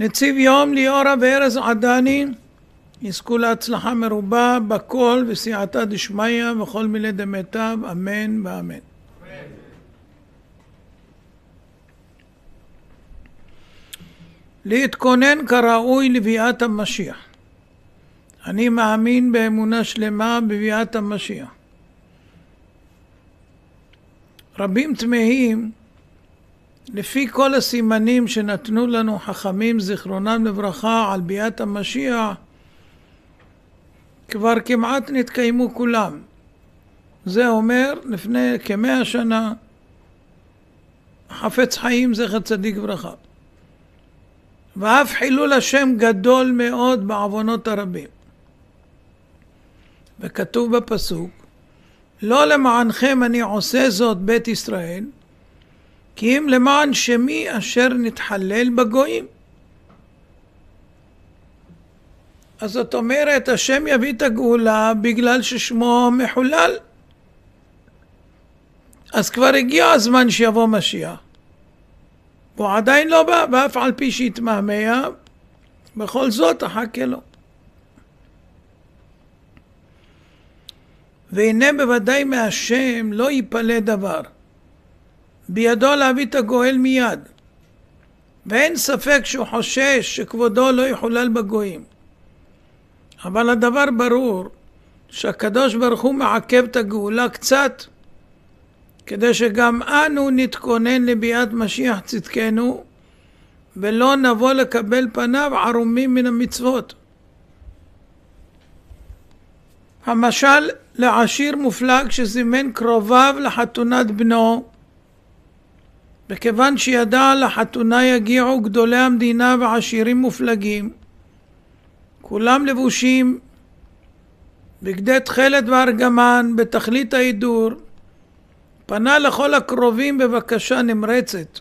נציב יום ליאורה וארז עדני יזכו להצלחה מרובה בכל וסייעתא דשמיא וכל מילי דמיטב, אמן ואמן. להתכונן כראוי לביאת המשיח. אני מאמין באמונה שלמה בביאת המשיח. רבים תמהים לפי כל הסימנים שנתנו לנו חכמים זיכרונם לברכה על ביאת המשיח כבר כמעט נתקיימו כולם. זה אומר לפני כמאה שנה חפץ חיים זכר צדיק ברכה. ואף חילול השם גדול מאוד בעוונות הרבים. וכתוב בפסוק לא למענכם אני עושה זאת בית ישראל כי אם למען שמי אשר נתחלל בגויים. אז זאת אומרת, השם יביא את הגאולה בגלל ששמו מחולל. אז כבר הגיע הזמן שיבוא משיח. הוא עדיין לא בא, ואף על פי שהתמהמה, בכל זאת אחכה לו. והנה בוודאי מהשם לא יפלא דבר. בידו להביא את הגואל מיד. ואין ספק שהוא חושש שכבודו לא יחולל בגויים. אבל הדבר ברור שהקדוש ברוך הוא מעכב את הגאולה קצת כדי שגם אנו נתכונן לביאת משיח צדקנו ולא נבוא לקבל פניו ערומים מן המצוות. המשל לעשיר מופלג שזימן קרוביו לחתונת בנו וכיוון שידע לחתונה יגיעו גדולי המדינה ועשירים מופלגים, כולם לבושים בגדי תכלת וארגמן בתכלית ההידור, פנה לכל הקרובים בבקשה נמרצת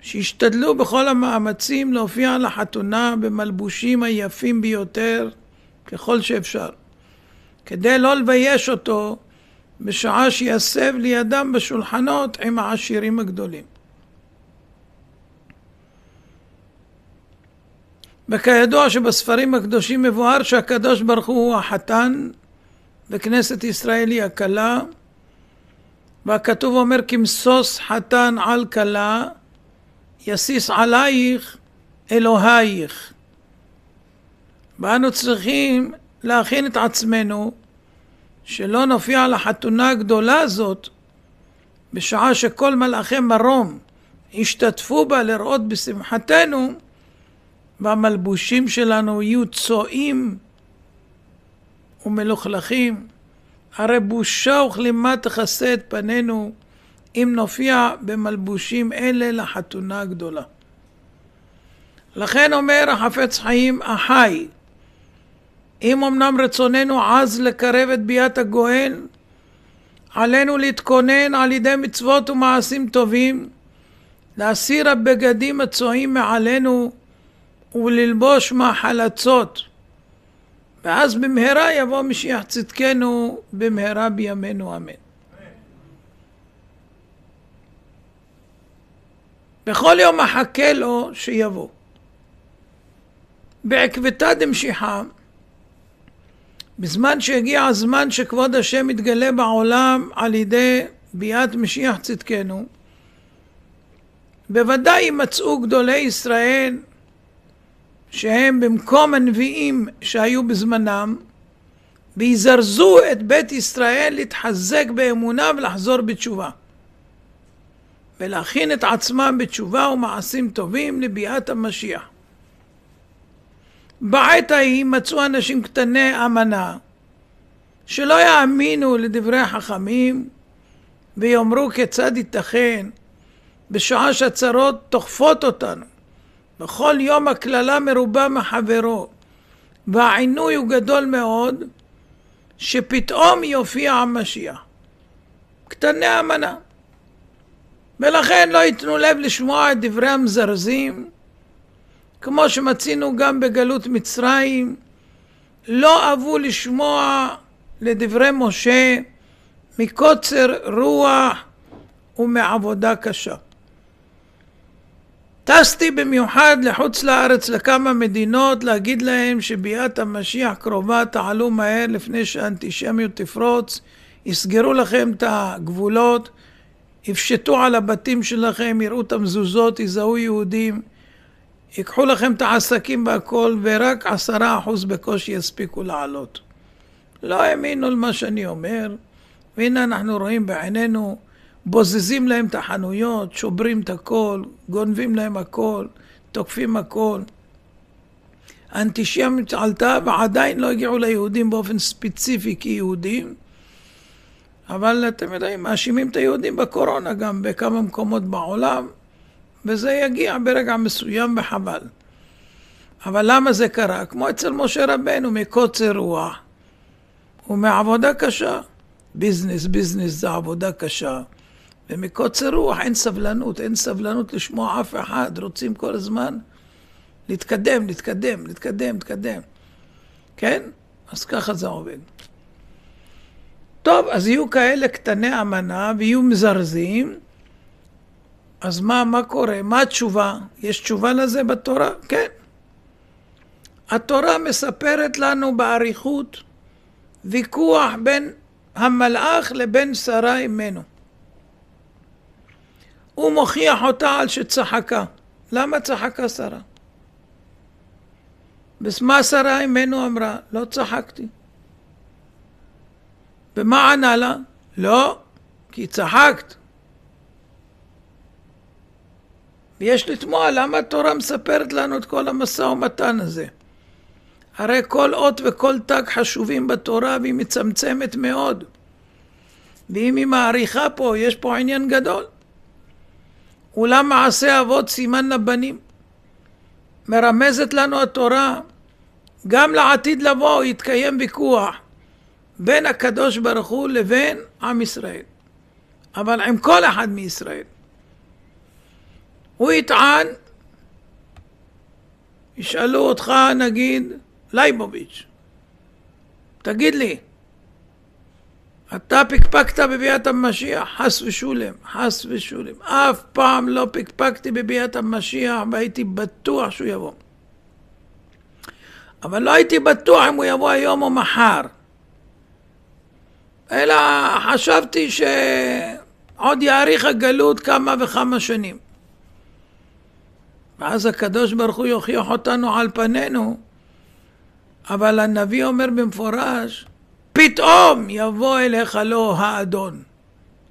שישתדלו בכל המאמצים להופיע לחתונה במלבושים היפים ביותר ככל שאפשר, כדי לא לבייש אותו בשעה שיסב לידם בשולחנות עם העשירים הגדולים. וכידוע שבספרים הקדושים מבואר שהקדוש ברוך הוא החתן וכנסת ישראל היא הכלה והכתוב אומר כמסוס חתן על כלה יסיס עלייך אלוהייך. ואנו צריכים להכין את עצמנו שלא נופיע לחתונה הגדולה הזאת בשעה שכל מלאכי מרום השתתפו בה לראות בשמחתנו והמלבושים שלנו יהיו צועים ומלוכלכים. הרי בושה וכלימה תכסה את פנינו אם נופיע במלבושים אלה לחתונה הגדולה. לכן אומר החפץ חיים החי, אם אמנם רצוננו עז לקרב את ביאת הגואל, עלינו להתכונן על ידי מצוות ומעשים טובים, להסיר הבגדים הצועים מעלינו וללבוש מחלצות. ואז במהרה יבוא משיח צדקנו במהרה בימינו אמן. בכל יום מחכה לו שיבוא. בעקבתא דמשיחא, בזמן שהגיע הזמן שכבוד השם יתגלה בעולם על ידי ביאת משיח צדקנו, בוודאי יימצאו גדולי ישראל שהם במקום הנביאים שהיו בזמנם, ויזרזו את בית ישראל להתחזק באמונה ולחזור בתשובה. ולהכין את עצמם בתשובה ומעשים טובים לביאת המשיח. בעת ההיא מצאו אנשים קטני אמנה שלא יאמינו לדברי החכמים ויאמרו כיצד ייתכן בשעה שהצרות תוכפות אותנו בכל יום הקללה מרובה מחברו, והעינוי הוא גדול מאוד, שפתאום יופיע המשיח. קטני אמנה. ולכן לא ייתנו לב לשמוע את דברי המזרזים, כמו שמצינו גם בגלות מצרים, לא אהבו לשמוע לדברי משה מקוצר רוח ומעבודה קשה. טסתי במיוחד לחוץ לארץ לכמה מדינות להגיד להם שביאת המשיח קרובה, תעלו מהר לפני שהאנטישמיות תפרוץ, יסגרו לכם את הגבולות, יפשטו על הבתים שלכם, יראו את המזוזות, יזהו יהודים, ייקחו לכם את העסקים והכל, ורק עשרה אחוז בקושי יספיקו לעלות. לא האמינו למה שאני אומר, והנה אנחנו רואים בעינינו בוזזים להם את החנויות, שוברים את הכל, גונבים להם הכל, תוקפים הכל. האנטישמיות עלתה ועדיין לא הגיעו ליהודים באופן ספציפי כיהודים, אבל אתם יודעים, מאשימים את היהודים בקורונה גם בכמה מקומות בעולם, וזה יגיע ברגע מסוים וחבל. אבל למה זה קרה? כמו אצל משה רבנו, מקוצר רוח ומעבודה קשה. ביזנס, ביזנס זה עבודה קשה. ומקוצר רוח אין סבלנות, אין סבלנות לשמוע אף אחד, רוצים כל הזמן להתקדם, להתקדם, להתקדם, להתקדם. כן? אז ככה זה עובד. טוב, אז יהיו כאלה קטני אמנה ויהיו מזרזים, אז מה, מה קורה? מה התשובה? יש תשובה לזה בתורה? כן. התורה מספרת לנו באריכות ויכוח בין המלאך לבין שרה אמנו. הוא מוכיח אותה על שצחקה. למה צחקה שרה? ומה שרה אמנו אמרה? לא צחקתי. ומה ענה לה? לא, כי צחקת. ויש לתמוה למה התורה מספרת לנו את כל המשא ומתן הזה. הרי כל אות וכל תג חשובים בתורה והיא מצמצמת מאוד. ואם היא מעריכה פה, יש פה עניין גדול. אולם מעשה אבות סימן לבנים. מרמזת לנו התורה, גם לעתיד לבוא יתקיים ויכוח בין הקדוש ברוך הוא לבין עם ישראל. אבל עם כל אחד מישראל. הוא יטען, ישאלו אותך נגיד, לייבוביץ', תגיד לי, אתה פקפקת בביאת המשיח, חס ושולם, חס ושולם. אף פעם לא פקפקתי בביאת המשיח והייתי בטוח שהוא יבוא. אבל לא הייתי בטוח אם הוא יבוא היום או מחר. אלא חשבתי שעוד יאריך הגלות כמה וכמה שנים. ואז הקדוש ברוך הוא יוכיח אותנו על פנינו, אבל הנביא אומר במפורש, פתאום יבוא אליך לא האדון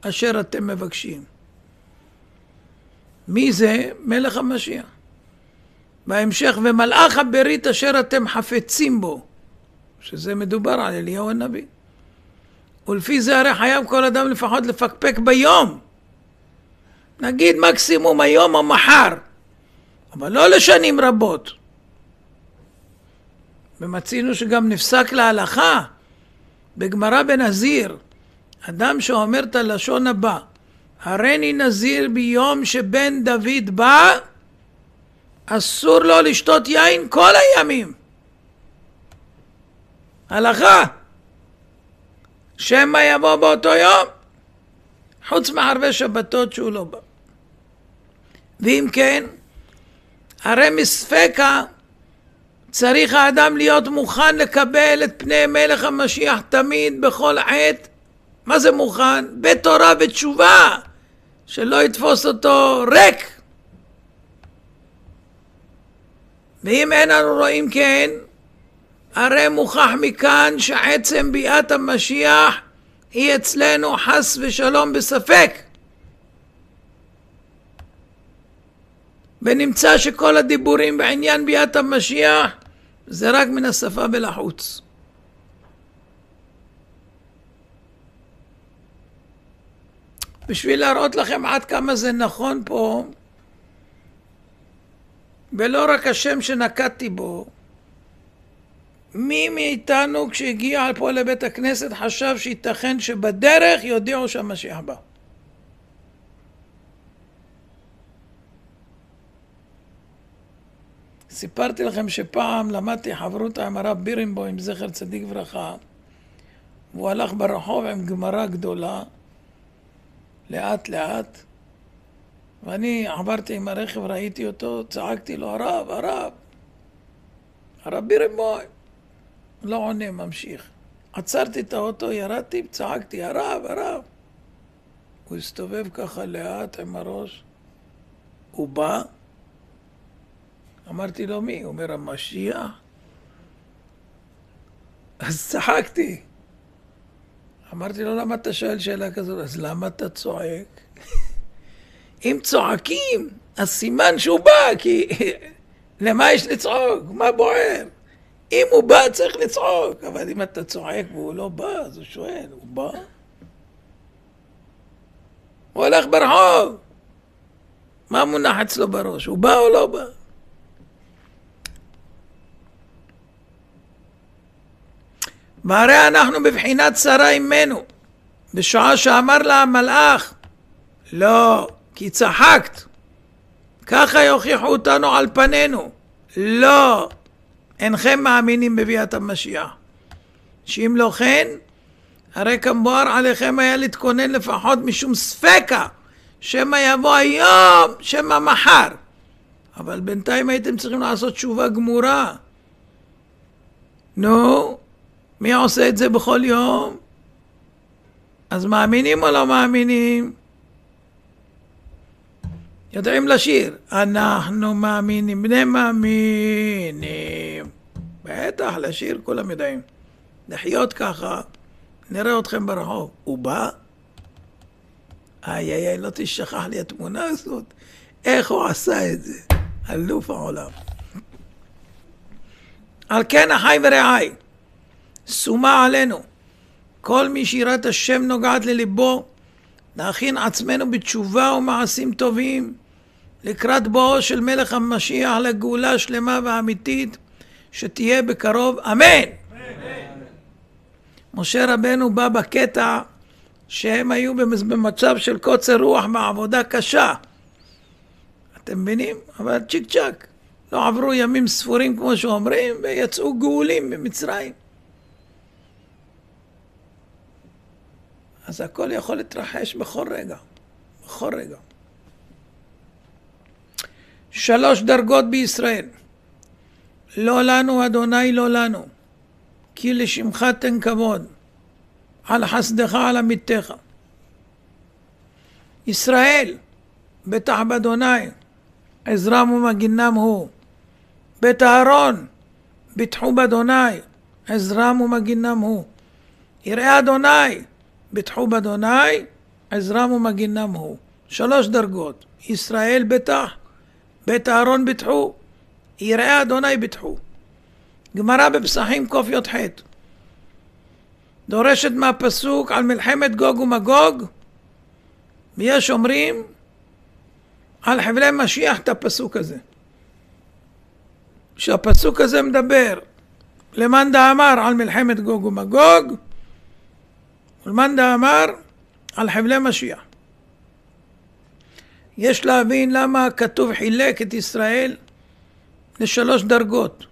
אשר אתם מבקשים. מי זה? מלך המשיח. בהמשך, ומלאך הברית אשר אתם חפצים בו, שזה מדובר על אליהו הנביא. ולפי זה הרי חייב כל אדם לפחות לפקפק ביום. נגיד מקסימום היום או מחר, אבל לא לשנים רבות. ומצינו שגם נפסק להלכה בגמרא בנזיר, אדם שאומר את הלשון הבא, הריני נזיר ביום שבן דוד בא, אסור לו לשתות יין כל הימים. הלכה. שמא יבוא באותו יום, חוץ מערבי שבתות שהוא לא בא. ואם כן, הרי מספקה צריך האדם להיות מוכן לקבל את פני מלך המשיח תמיד, בכל עת. מה זה מוכן? בתורה ותשובה, שלא יתפוס אותו ריק. ואם אין אנו רואים כן, הרי מוכח מכאן שעצם ביאת המשיח היא אצלנו חס ושלום בספק. ונמצא שכל הדיבורים בעניין ביאת המשיח זה רק מן השפה ולחוץ. בשביל להראות לכם עד כמה זה נכון פה, ולא רק השם שנקטתי בו, מי מאיתנו כשהגיע פה לבית הכנסת חשב שייתכן שבדרך יודיעו שהמשיח בא? סיפרתי לכם שפעם למדתי חברותה עם הרב בירנבוים, זכר צדיק וברכה, והוא הלך ברחוב עם גמרא גדולה, לאט לאט, ואני עברתי עם הרכב, ראיתי אותו, צעקתי לו, הרב, הרב, הרב בירמבוי. לא עונה, ממשיך. עצרתי את האוטו, ירדתי, צעקתי, הרב, הרב. הוא הסתובב ככה לאט עם הראש. הוא בא, אמרתי לו, מי? הוא אומר, המשיח? אז צחקתי. אמרתי לו, למה אתה שואל שאלה כזאת? אז למה אתה צועק? אם צועקים, אז סימן שהוא בא, כי למה יש לצעוק? מה בוער? אם הוא בא, צריך לצעוק, אבל אם אתה צועק והוא לא בא, אז הוא שואל, הוא בא? הוא הולך ברחוב, מה מונח אצלו בראש? הוא בא או לא בא? והרי אנחנו בבחינת שרה אימנו, בשעה שאמר לה המלאך, לא, כי צחקת. ככה יוכיחו אותנו על פנינו. לא, אינכם מאמינים בביאת המשיח. שאם לא כן, הרי כמבואר עליכם היה להתכונן לפחות משום ספקה, שמא יבוא היום, שמא מחר. אבל בינתיים הייתם צריכים לעשות תשובה גמורה. נו, מי עושה את זה בכל יום? אז מאמינים או לא מאמינים? יודעים לשיר. אנחנו מאמינים, בני מאמינים. בטח, לשיר כולם יודעים. לחיות ככה, נראה אתכם ברחוב. הוא בא? איי איי איי, לא תשכח לי התמונה הזאת. איך הוא עשה את זה? אלוף העולם. על כן, אחי ורעי, שומה עלינו. כל מי שירת השם נוגעת לליבו, להכין עצמנו בתשובה ומעשים טובים, לקראת בואו של מלך המשיח לגאולה שלמה ואמיתית, שתהיה בקרוב, אמן. משה רבנו בא בקטע שהם היו במצב של קוצר רוח בעבודה קשה. אתם מבינים? אבל צ'יק צ'אק. לא עברו ימים ספורים כמו שאומרים, ויצאו גאולים ממצרים. אז הכל יכול להתרחש בכל רגע. בכל רגע. שלוש דרגות בישראל. לא לנו, אדוני לא לנו, כי לשמך תן כבוד, על חסדך על עמיתך. ישראל, בטח באדוני, עזרם ומגינם הוא. בית אהרון, ביטחו באדוני, עזרם ומגינם הוא. יראה אדוני, ביטחו באדוני, עזרם ומגינם הוא. שלוש דרגות, ישראל בטח, בית אהרון ביטחו, יראי אדוני ביטחו. גמרא בפסחים קי"ח דורשת מהפסוק על מלחמת גוג ומגוג, ויש אומרים על חבלי משיח את הפסוק הזה. שהפסוק הזה מדבר למאן דאמר על מלחמת גוג ומגוג, ולמאן דאמר על חבלי משיח. יש להבין למה הכתוב חילק את ישראל לשלוש דרגות.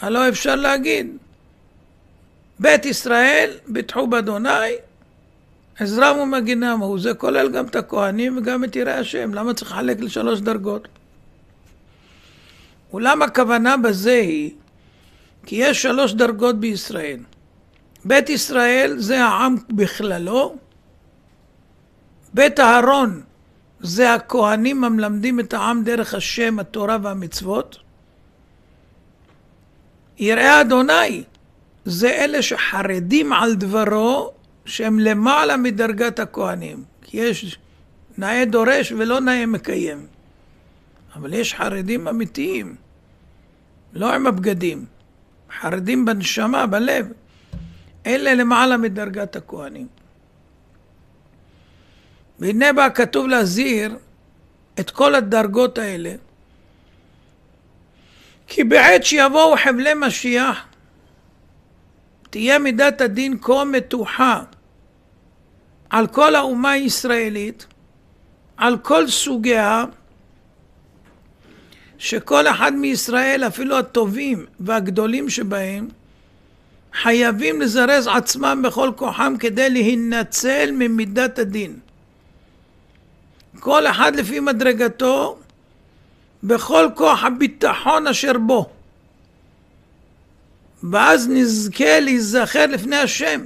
הלא אפשר להגיד, בית ישראל ביטחו באדוני, עזרם ומגינם הוא. זה כולל גם את הכהנים וגם את יראי השם. למה צריך לחלק לשלוש דרגות? אולם הכוונה בזה היא כי יש שלוש דרגות בישראל. בית ישראל זה העם בכללו, בית אהרון זה הכהנים המלמדים את העם דרך השם, התורה והמצוות. יראי אדוני זה אלה שחרדים על דברו שהם למעלה מדרגת הכהנים. כי יש נאה דורש ולא נאה מקיים. אבל יש חרדים אמיתיים, לא עם הבגדים, חרדים בנשמה, בלב. אלה למעלה מדרגת הכהנים. והנה בא כתוב להזהיר את כל הדרגות האלה, כי בעת שיבואו חבלי משיח, תהיה מידת הדין כה מתוחה על כל האומה הישראלית, על כל סוגיה, שכל אחד מישראל, אפילו הטובים והגדולים שבהם, חייבים לזרז עצמם בכל כוחם כדי להינצל ממידת הדין. כל אחד לפי מדרגתו, בכל כוח הביטחון אשר בו. ואז נזכה להיזכר לפני השם.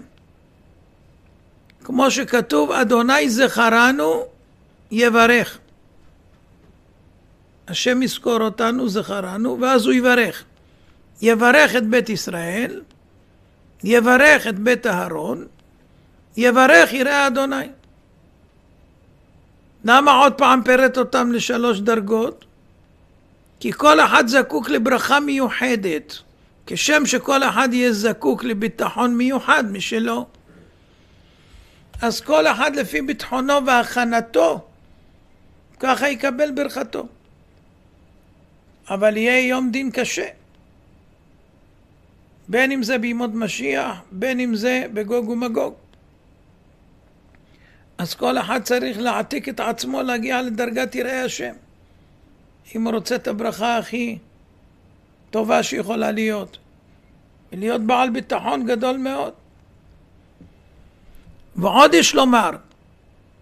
כמו שכתוב, אדוני זכרנו יברך. השם יזכור אותנו, זכרנו, ואז הוא יברך. יברך את בית ישראל, יברך את בית אהרון, יברך יראה אדוני. למה עוד פעם פירט אותם לשלוש דרגות? כי כל אחד זקוק לברכה מיוחדת, כשם שכל אחד יהיה זקוק לביטחון מיוחד משלו. אז כל אחד לפי ביטחונו והכנתו, ככה יקבל ברכתו. אבל יהיה יום דין קשה. בין אם זה בימות משיח, בין אם זה בגוג ומגוג. אז כל אחד צריך להעתיק את עצמו להגיע לדרגת יראי השם. אם הוא רוצה את הברכה הכי טובה שיכולה להיות. ולהיות בעל ביטחון גדול מאוד. ועוד יש לומר,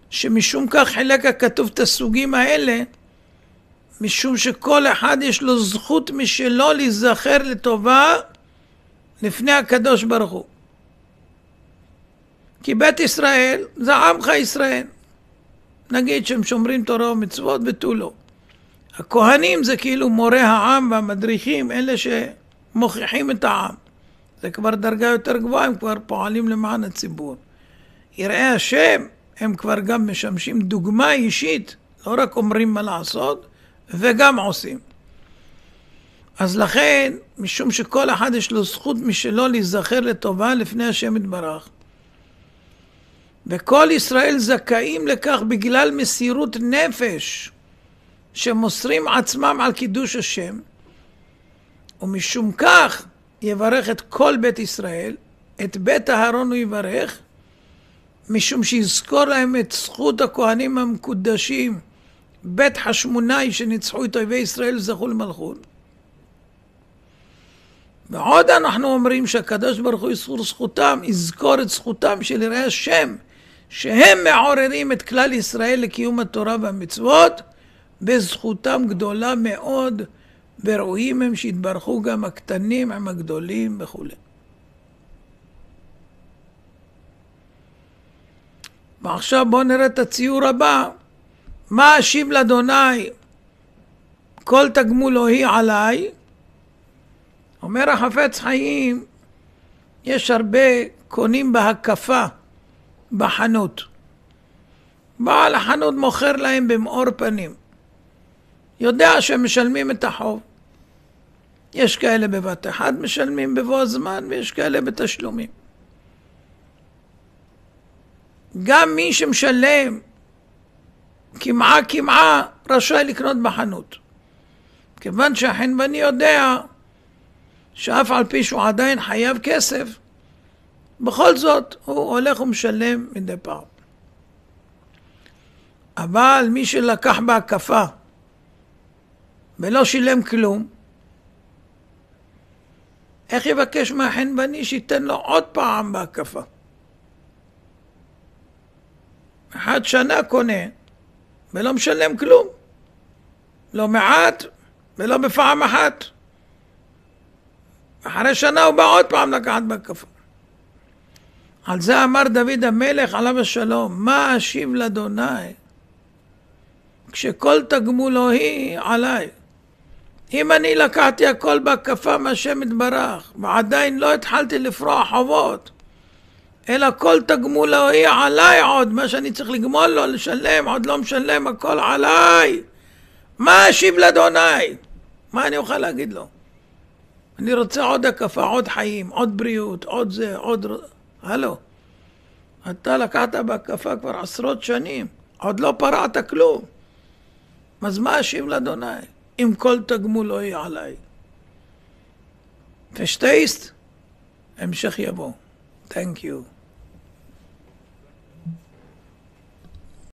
שמשום כך חילק הכתוב את הסוגים האלה, משום שכל אחד יש לו זכות משלו להיזכר לטובה לפני הקדוש ברוך הוא. כי בית ישראל זה עמך ישראל. נגיד שהם שומרים תורה ומצוות ותו לא. הכהנים זה כאילו מורי העם והמדריכים, אלה שמוכיחים את העם. זה כבר דרגה יותר גבוהה, הם כבר פועלים למען הציבור. יראי השם, הם כבר גם משמשים דוגמה אישית, לא רק אומרים מה לעשות, וגם עושים. אז לכן, משום שכל אחד יש לו זכות משלו להיזכר לטובה לפני השם יתברך, וכל ישראל זכאים לכך בגלל מסירות נפש, שמוסרים עצמם על קידוש השם, ומשום כך יברך את כל בית ישראל, את בית אהרון הוא יברך, משום שיזכור להם את זכות הכהנים המקודשים, בית חשמונאי שניצחו את אויבי ישראל וזכו למלכות. ועוד אנחנו אומרים שהקדוש ברוך הוא יזכור זכותם, יזכור את זכותם של יראי השם, שהם מעוררים את כלל ישראל לקיום התורה והמצוות, וזכותם גדולה מאוד, וראויים הם שיתברכו גם הקטנים עם הגדולים וכולי. ועכשיו בואו נראה את הציור הבא. מה אשיב לאדוני כל תגמולו היא עליי? אומר החפץ חיים, יש הרבה קונים בהקפה בחנות. בעל החנות מוכר להם במאור פנים. יודע שהם משלמים את החוב. יש כאלה בבת אחת משלמים בבוא הזמן ויש כאלה בתשלומים. גם מי שמשלם קמעה קמעה רשאי לקנות בחנות. כיוון שהחנווני יודע שאף על פי שהוא עדיין חייב כסף, בכל זאת הוא הולך ומשלם מדי פעם. אבל מי שלקח בהקפה ולא שילם כלום, איך יבקש מהחנווני שייתן לו עוד פעם בהקפה? אחד שנה קונה ולא משלם כלום. לא מעט ולא בפעם אחת. אחרי שנה הוא בא עוד פעם לקחת בהקפה. על זה אמר דוד המלך עליו השלום, מה אשיב לאדוני כשכל תגמולו היא עליי. אם אני לקחתי הכל בהקפה מהשם יתברך ועדיין לא התחלתי לפרוע חובות אלא כל תגמולו היא עליי עוד, מה שאני צריך לגמול לו, לשלם, עוד לא משלם, הכל עליי. מה אשיב לאדוני? מה אני אוכל להגיד לו? אני רוצה עוד הקפה, עוד חיים, עוד בריאות, עוד זה, עוד... הלו, אתה לקחת בהקפה כבר עשרות שנים, עוד לא פרעת כלום. אז מה אשיב לאדוני? אם כל תגמול לא יהיה עליי. פשטייסט, המשך יבוא. Thank you.